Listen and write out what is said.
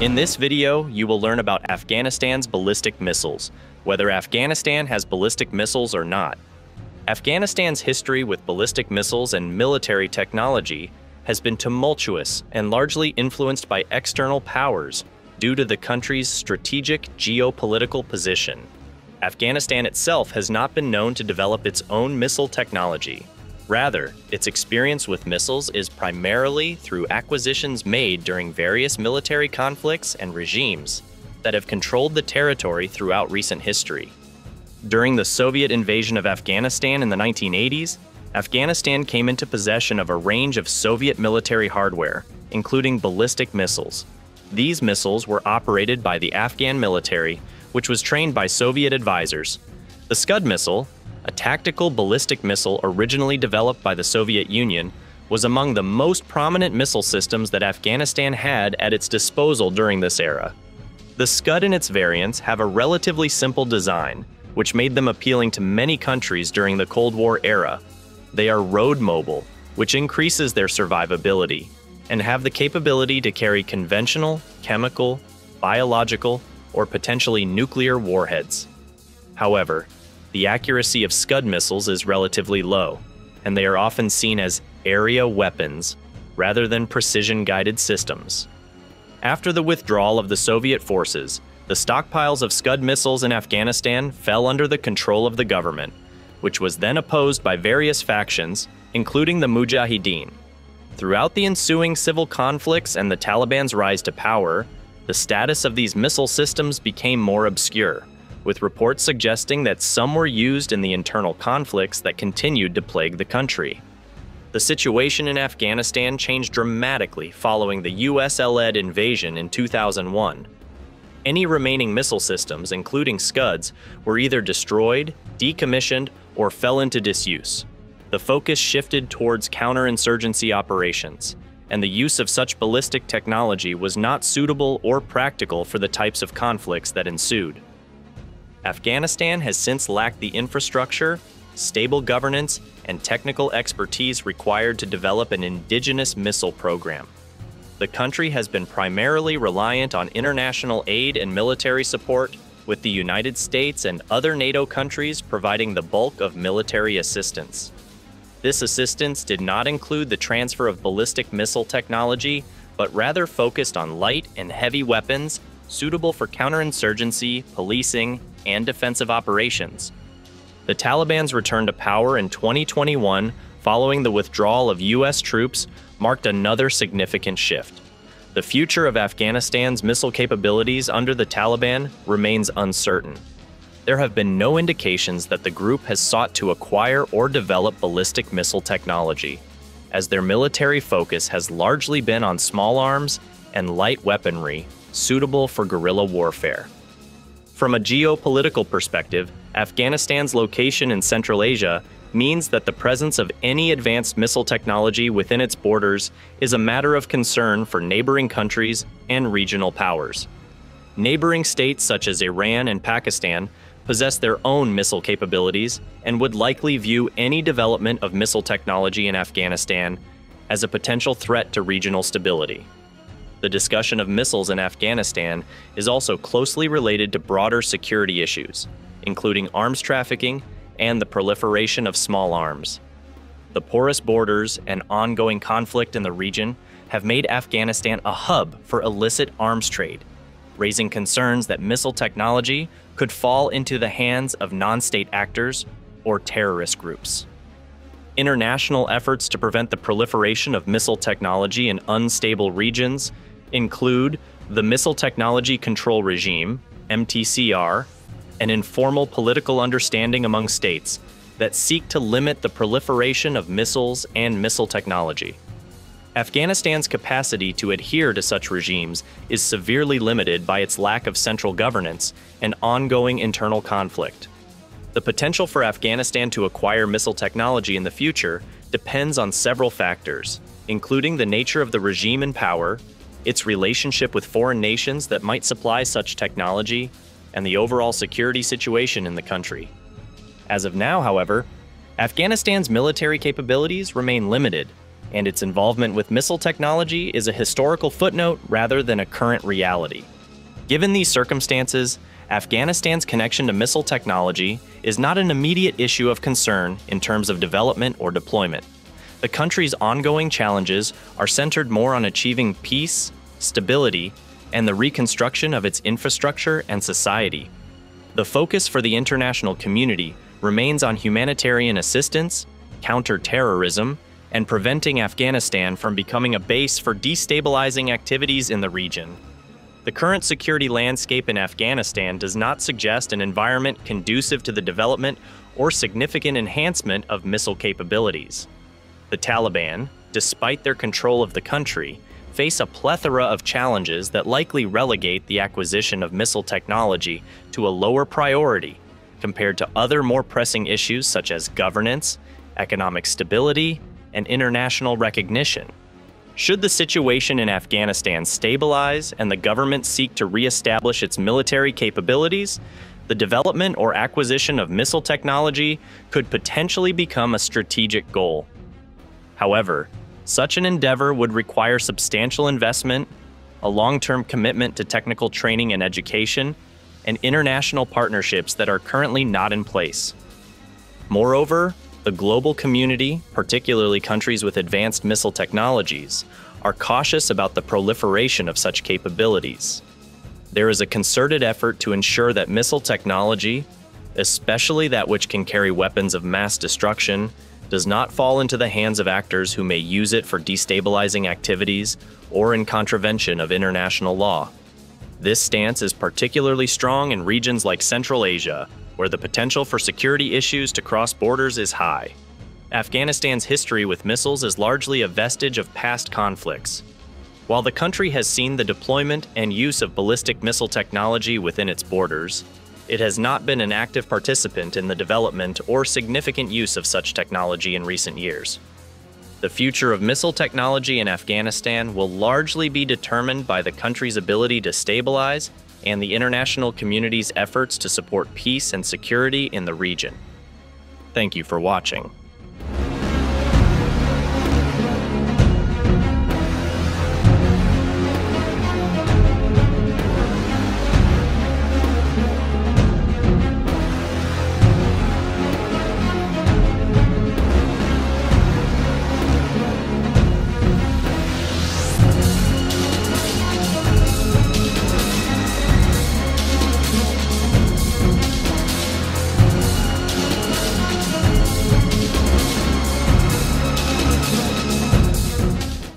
In this video, you will learn about Afghanistan's ballistic missiles, whether Afghanistan has ballistic missiles or not. Afghanistan's history with ballistic missiles and military technology has been tumultuous and largely influenced by external powers due to the country's strategic geopolitical position. Afghanistan itself has not been known to develop its own missile technology. Rather, its experience with missiles is primarily through acquisitions made during various military conflicts and regimes that have controlled the territory throughout recent history. During the Soviet invasion of Afghanistan in the 1980s, Afghanistan came into possession of a range of Soviet military hardware, including ballistic missiles. These missiles were operated by the Afghan military, which was trained by Soviet advisors. The Scud missile, a tactical ballistic missile originally developed by the Soviet Union, was among the most prominent missile systems that Afghanistan had at its disposal during this era. The Scud and its variants have a relatively simple design, which made them appealing to many countries during the Cold War era, they are road mobile, which increases their survivability, and have the capability to carry conventional, chemical, biological, or potentially nuclear warheads. However, the accuracy of Scud missiles is relatively low, and they are often seen as area weapons rather than precision guided systems. After the withdrawal of the Soviet forces, the stockpiles of Scud missiles in Afghanistan fell under the control of the government, which was then opposed by various factions, including the Mujahideen. Throughout the ensuing civil conflicts and the Taliban's rise to power, the status of these missile systems became more obscure, with reports suggesting that some were used in the internal conflicts that continued to plague the country. The situation in Afghanistan changed dramatically following the US led invasion in 2001. Any remaining missile systems, including Scuds, were either destroyed, decommissioned, or fell into disuse. The focus shifted towards counterinsurgency operations, and the use of such ballistic technology was not suitable or practical for the types of conflicts that ensued. Afghanistan has since lacked the infrastructure, stable governance, and technical expertise required to develop an indigenous missile program. The country has been primarily reliant on international aid and military support with the United States and other NATO countries providing the bulk of military assistance. This assistance did not include the transfer of ballistic missile technology, but rather focused on light and heavy weapons suitable for counterinsurgency, policing, and defensive operations. The Taliban's return to power in 2021 following the withdrawal of U.S. troops marked another significant shift. The future of Afghanistan's missile capabilities under the Taliban remains uncertain. There have been no indications that the group has sought to acquire or develop ballistic missile technology, as their military focus has largely been on small arms and light weaponry suitable for guerrilla warfare. From a geopolitical perspective, Afghanistan's location in Central Asia means that the presence of any advanced missile technology within its borders is a matter of concern for neighboring countries and regional powers. Neighboring states such as Iran and Pakistan possess their own missile capabilities and would likely view any development of missile technology in Afghanistan as a potential threat to regional stability. The discussion of missiles in Afghanistan is also closely related to broader security issues, including arms trafficking and the proliferation of small arms. The porous borders and ongoing conflict in the region have made Afghanistan a hub for illicit arms trade, raising concerns that missile technology could fall into the hands of non state actors or terrorist groups. International efforts to prevent the proliferation of missile technology in unstable regions include the Missile Technology Control Regime, MTCR, an informal political understanding among states that seek to limit the proliferation of missiles and missile technology. Afghanistan's capacity to adhere to such regimes is severely limited by its lack of central governance and ongoing internal conflict. The potential for Afghanistan to acquire missile technology in the future depends on several factors, including the nature of the regime in power, its relationship with foreign nations that might supply such technology, and the overall security situation in the country. As of now, however, Afghanistan's military capabilities remain limited, and its involvement with missile technology is a historical footnote rather than a current reality. Given these circumstances, Afghanistan's connection to missile technology is not an immediate issue of concern in terms of development or deployment. The country's ongoing challenges are centered more on achieving peace, stability, and the reconstruction of its infrastructure and society. The focus for the international community remains on humanitarian assistance, counter-terrorism, and preventing Afghanistan from becoming a base for destabilizing activities in the region. The current security landscape in Afghanistan does not suggest an environment conducive to the development or significant enhancement of missile capabilities. The Taliban, despite their control of the country, face a plethora of challenges that likely relegate the acquisition of missile technology to a lower priority compared to other more pressing issues such as governance, economic stability, and international recognition. Should the situation in Afghanistan stabilize and the government seek to reestablish its military capabilities, the development or acquisition of missile technology could potentially become a strategic goal. However, such an endeavor would require substantial investment, a long-term commitment to technical training and education, and international partnerships that are currently not in place. Moreover, the global community, particularly countries with advanced missile technologies, are cautious about the proliferation of such capabilities. There is a concerted effort to ensure that missile technology, especially that which can carry weapons of mass destruction, does not fall into the hands of actors who may use it for destabilizing activities or in contravention of international law. This stance is particularly strong in regions like Central Asia, where the potential for security issues to cross borders is high. Afghanistan's history with missiles is largely a vestige of past conflicts. While the country has seen the deployment and use of ballistic missile technology within its borders, it has not been an active participant in the development or significant use of such technology in recent years. The future of missile technology in Afghanistan will largely be determined by the country's ability to stabilize and the international community's efforts to support peace and security in the region. Thank you for watching.